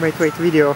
My wait, video.